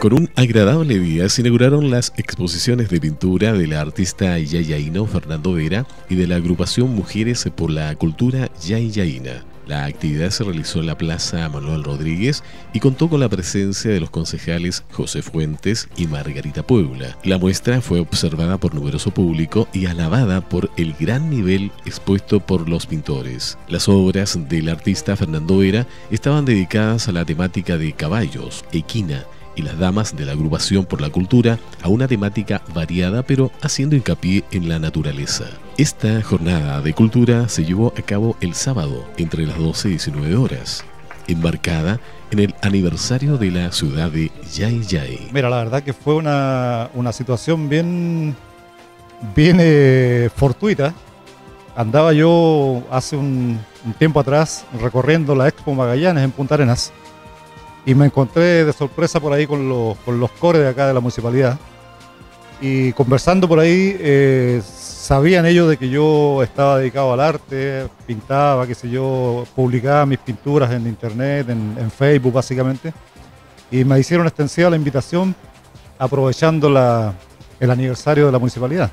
Con un agradable día se inauguraron las exposiciones de pintura del artista yayaíno Fernando Vera y de la agrupación Mujeres por la Cultura Yayaína. La actividad se realizó en la Plaza Manuel Rodríguez y contó con la presencia de los concejales José Fuentes y Margarita Puebla. La muestra fue observada por numeroso público y alabada por el gran nivel expuesto por los pintores. Las obras del artista Fernando Vera estaban dedicadas a la temática de caballos, equina, y las damas de la agrupación por la cultura a una temática variada pero haciendo hincapié en la naturaleza. Esta jornada de cultura se llevó a cabo el sábado entre las 12 y 19 horas, embarcada en el aniversario de la ciudad de Yay Yay. Mira, la verdad que fue una, situación bien, bien eh, fortuita. Andaba yo hace un tiempo atrás recorriendo la Expo Magallanes en Punta Arenas y me encontré de sorpresa por ahí con los, con los cores de acá de la municipalidad. Y conversando por ahí, eh, sabían ellos de que yo estaba dedicado al arte, pintaba, qué sé yo, publicaba mis pinturas en internet, en, Facebook básicamente. Y me hicieron extensiva la invitación aprovechando la, el aniversario de la municipalidad.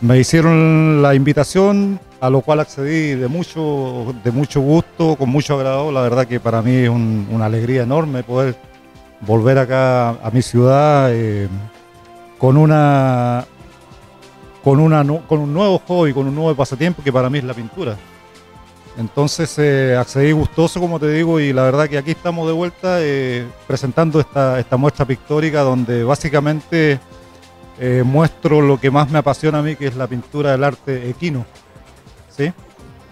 Me hicieron la invitación, a lo cual accedí de mucho, de mucho gusto, con mucho agrado. La verdad que para mí es una alegría enorme poder volver acá a mi ciudad eh, con una con, una, con un nuevo hobby, con un nuevo pasatiempo que para mí es la pintura. Entonces eh, accedí gustoso, como te digo, y la verdad que aquí estamos de vuelta eh, presentando esta, esta muestra pictórica donde básicamente muestro lo que más me apasiona a mí, que es la pintura del arte equino. ¿Sí?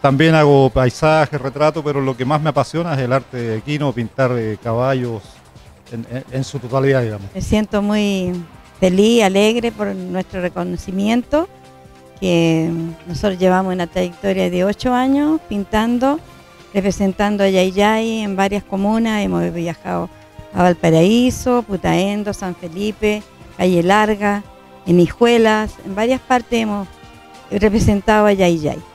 También hago paisajes, retratos, pero lo que más me apasiona es el arte de equino, pintar eh, caballos en, su totalidad, digamos. Me siento muy feliz, alegre por nuestro reconocimiento, que nosotros llevamos una trayectoria de ocho años pintando, representando a Yayay en varias comunas, hemos viajado a Valparaíso, Putaendo, San Felipe, Calle Larga, en Hijuelas, en varias partes hemos representado a Yayay.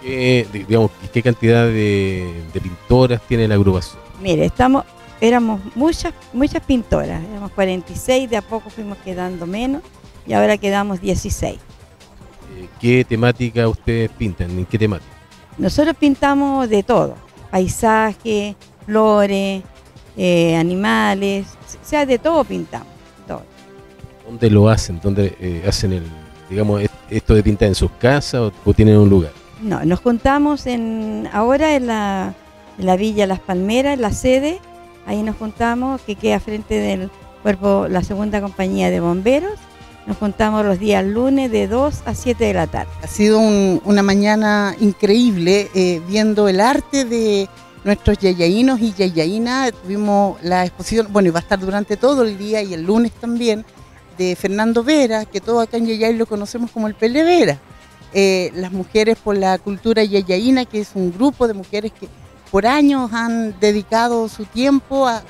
¿Qué, digamos, ¿qué cantidad de, pintoras tiene la agrupación? Mire, estamos, éramos muchas, muchas pintoras, éramos 46, de a poco fuimos quedando menos y ahora quedamos 16. Eh, ¿Qué temática ustedes pintan? ¿En qué temática? Nosotros pintamos de todo, paisaje, flores, eh, animales, o sea, de todo pintamos, todo. ¿Dónde lo hacen? ¿Dónde eh, hacen el, digamos, esto de pintar en sus casas o tienen un lugar? No, nos juntamos en ahora en la, Villa Las Palmeras, en la sede, ahí nos juntamos, que queda frente del cuerpo, la segunda compañía de bomberos. Nos juntamos los días lunes de 2 a 7 de la tarde. Ha sido una mañana increíble eh, viendo el arte de nuestros yayaínos y yayaínas. Tuvimos la exposición, bueno, iba a estar durante todo el día y el lunes también, de Fernando Vera, que todos acá en Yayay lo conocemos como el Pele Vera. Eh, las mujeres por la cultura yayaína, que es un grupo de mujeres que por años han dedicado su tiempo a,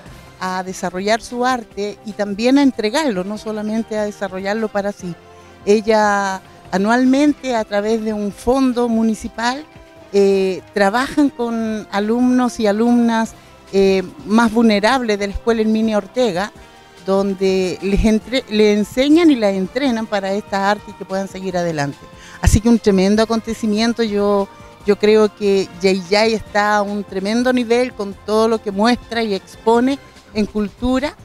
desarrollar su arte y también a entregarlo, no solamente a desarrollarlo para sí. Ella anualmente a través de un fondo municipal eh, trabajan con alumnos y alumnas eh, más vulnerables de la escuela Herminia Ortega, donde les, enseñan y las entrenan para estas artes y que puedan seguir adelante. Así que un tremendo acontecimiento, yo, yo creo que Yay está a un tremendo nivel con todo lo que muestra y expone en cultura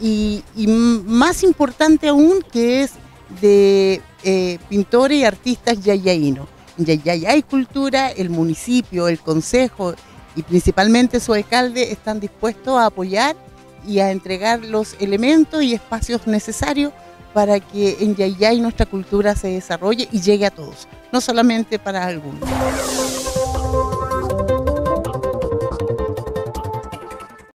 y, más importante aún que es de eh, pintores y artistas yayaínos. En Yayay hay cultura, el municipio, el consejo y principalmente su alcalde están dispuestos a apoyar y a entregar los elementos y espacios necesarios para que en Yayay nuestra cultura se desarrolle y llegue a todos, no solamente para algunos.